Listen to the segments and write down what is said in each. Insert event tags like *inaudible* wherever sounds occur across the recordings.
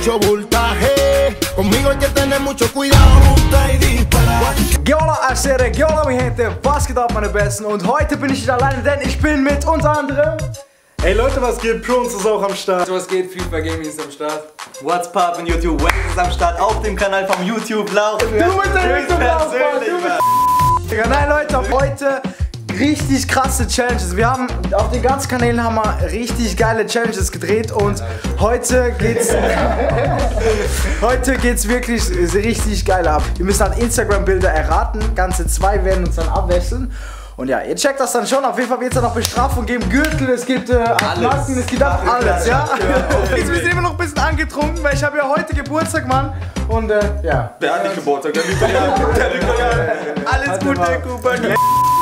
mucho voltaje. Conmigo hay que tener mucho cuidado. Punta y dispara. Giola Acere, Giola mi gente, was geht ab meine Besten? Und heute bin ich nicht alleine, denn ich bin mit unter anderem... Ey Leute, was geht? Prunes ist auch am Start. Was geht? FIFA Gaming ist am Start. What's Poppin' YouTube? Wes ist am Start auf dem Kanal vom YouTube Lauch. Du mit der Höchstpersönlich, Mann. Digga, Nein Leute, heute richtig krasse Challenges. Wir haben auf den ganzen Kanälen haben wir richtig geile Challenges gedreht und heute geht's *laughs* heute geht's wirklich richtig geil ab. Wir müssen halt Instagram Bilder erraten, ganze zwei werden uns dann abwechseln. Und ja, ihr checkt das dann schon. Auf jeden Fall wird es dann noch Bestrafung geben. Gürtel, es gibt äh, Atlanten, es gibt auch alles, ja? *laughs* Jetzt sind wir immer noch ein bisschen angetrunken, weil ich habe ja heute Geburtstag, Mann. Und äh, ja. Der hat nicht Geburtstag, der liegt. *laughs* Alles Gute, Cooper.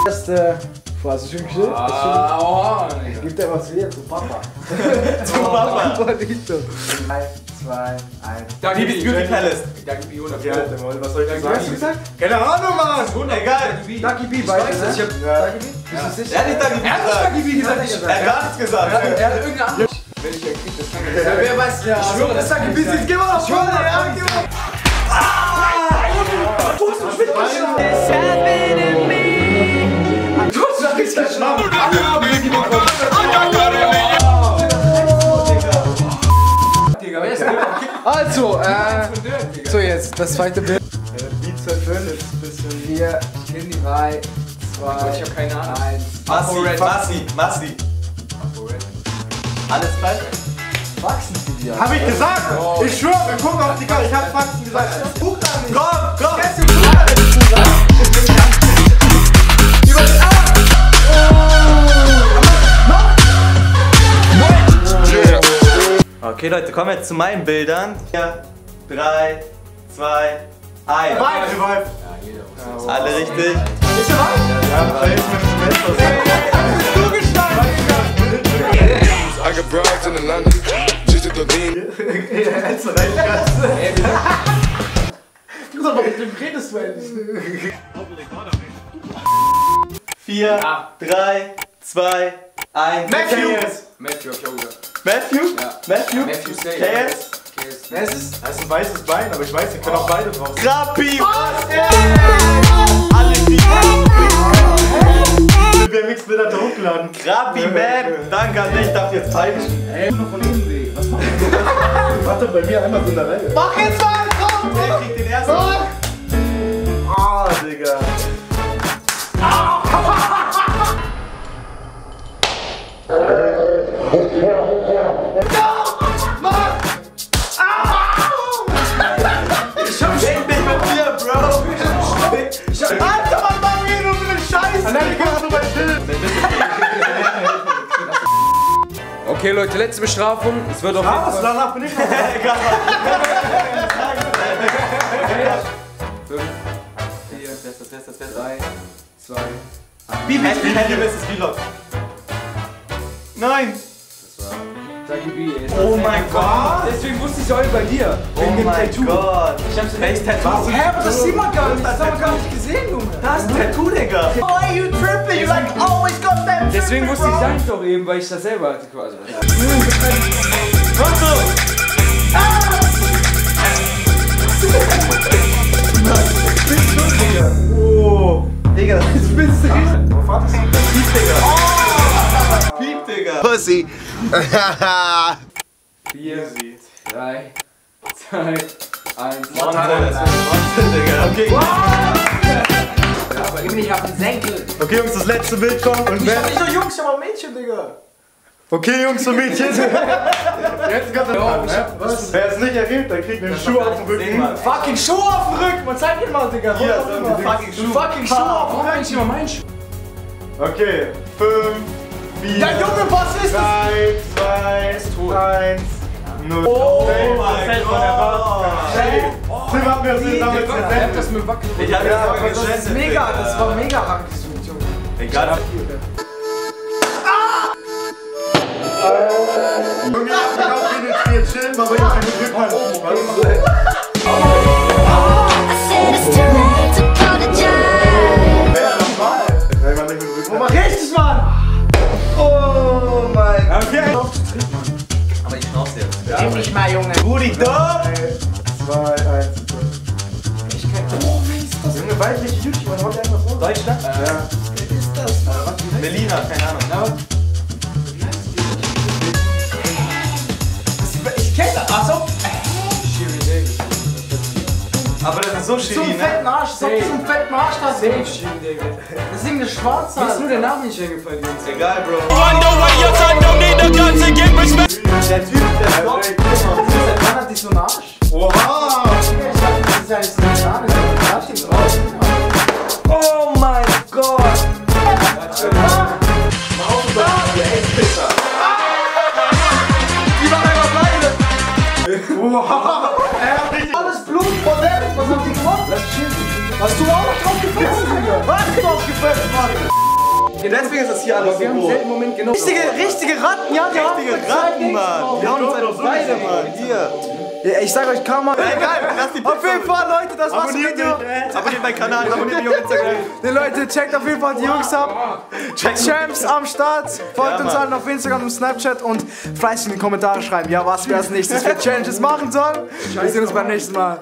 Das, äh, hast du schön gestellt? Ah, Gibt er was wieder zu Papa? *laughs* Zu Papa. Bonito. 3, 2, 1. Da du Palace? Da gib ich 100 Ja, Alter, Mann, was soll ich hast du sagen? gesagt? Keine Ahnung, Mann! Egal. Ducky B, beide. weiß es, ich hab- Ducky B? Bist du sicher? Er hat nicht da Er hat nicht da Gibi gesagt. Ich Er hat gar nichts gesagt. Er hat irgendeine andere. Wenn ich ja krieg, das kann ich Wer weiß, ja. Ich schwöre, das ist Ducky B. Jetzt geh mal auf Schwöre, ja, geh mal. Du Also, äh, so jetzt, das zweite Bild. Beats erfüllen ist ein bisschen. 4, 3, 2, Ich hab keine Ahnung. 1. Massi, Massi, Massi. Alles gleich? Wachsen sie dir. Hab ich gesagt! Ich schwöre, wir gucken auf die Karte. Ich hab Fakten gesagt. Guck da nicht! Okay, Leute, kommen jetzt zu meinen Bildern. 4, 3, 2, 1. Revive! Alle richtig? Ja, da ist mein Instrument. I got broads in Atlanta, just at the. Bruder, mit wem redest du endlich? 4, 3, 2, 1. Matthew! Matthew hab ich auch gesagt. Matthew? Ja. Matthew? Matthew. KS? KS. Wer ist es? Ist ein weißes Bein, aber ich weiß, ihr könnt auch beide drauf. Krapi! Alle die Wir haben X-Bilder da hochgeladen. Krapi, man! Danke an dich, darf jetzt zeigen. Warte, bei mir einmal so in der Reihe. Mach jetzt mal, komm! Wer kriegt den ersten? Ah, Digga. Okay, Leute, letzte Bestrafung. Es wird auf jeden? Fall. Danach bin ich noch. Fünf, vier, Test, Test, Test, Test, drei, zwei, Wie bist du? Handy vs. Vlog. Nein! Ey. Oh mein Gott! Deswegen wusste ich auch bei dir. Oh mein Gott! Ich hab's Welches Tattoo? Hä, aber das sieht man gar nicht. Das haben wir gar nicht gesehen, Junge. Das ist ein Tattoo, Digga! Why you tripping? You like always got that Deswegen wusste ich es eigentlich doch eben, weil ich das selber hatte quasi. Foto! Oh. Digga, das ist Bist du richtig? Piep, Digga! Piep, Digga! Pussy. Vier, drei, zwei, eins. Wahnsinn, Digga! Okay, Aber gib mich auf den Senkel. Okay, Jungs, das letzte Bild kommt. Und wer. Nicht nur Jungs, ich aber Mädchen, Digga. Okay, Jungs und Mädchen. *laughs* Jetzt kommt der Raum, ne? Wer es nicht errät, der kriegt einen Schuh auf den Rücken. Fucking Schuh auf dem Rücken. Man zeig ihn mal, Digga. Hier, so auch ein fucking Schuh. Fucking Schuh auf dem Warum Rücken. eigentlich immer mein Schuh? Okay, 5, 4, Ja, Junge, was ist das? 3, 2, 1, 0. Oh mein Gott! Tim hat mir das damit Ich hab gesendet. das mit Wackel. Ich hab Ja, aber das ist mega, das war mega rangesucht, Junge. Egal. Junge, ich hab auch den jetzt hier chillen, aber ich hab einen Rückhalt. I said it's Mann! Oh mein Gott! Okay. Aber ich schnauze jetzt. Ich mehr, Junge. Rudi, da! 2, 1. Junge, weibliche YouTuber, haut einfach so. Deutschland? Ja. Berliner, keine Ahnung. Aber das ist so So Shirin, einen ne? fetten Arsch. So einen fetten Arsch da. Safe, Shirin, Digga. Das ist irgendeine Schwarze. Mir ist nur der Name nicht eingefallen, Jungs. Egal, Bro. Der Typ, der ist doch. Seit wann hat die so einen Arsch? Wow! Ich dachte, das ist ja nicht so ein Name. Das ist ja drauf. Oh mein Gott! Alles Hast du auch noch drauf gefressen, Digga? Was drauf gefressen, Mann? Deswegen ist das hier alles so Wir haben im selben Moment genau. Richtige, richtige Ratten, ja, die haben Richtige Ratten, Mann! Wir hauen uns einfach beide, Mann! Hier! Ja, ich sag euch, kann man. Egal, lass die Auf jeden Fall, Leute, das war's Video. Abonniert meinen Kanal, abonniert mich auf Instagram. *laughs* Die Leute, checkt auf jeden Fall die Jungs ab. Champs am Start. Folgt Ja, uns allen auf Instagram und Snapchat und fleißig in die Kommentare schreiben, ja, was wir als nächstes für Challenges machen sollen. Wir sehen uns beim nächsten Mal.